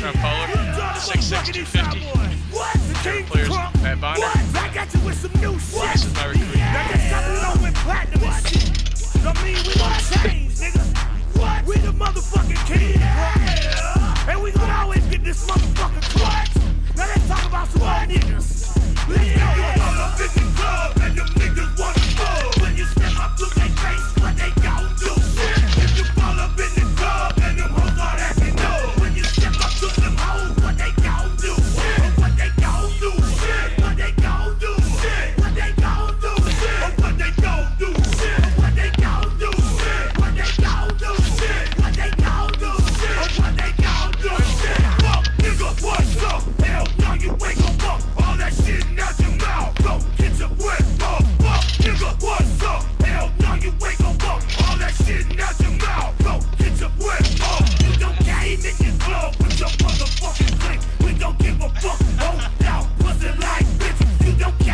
Polar, 6'6", 250. Favorite players, Matt Bonner. This is my. don't care.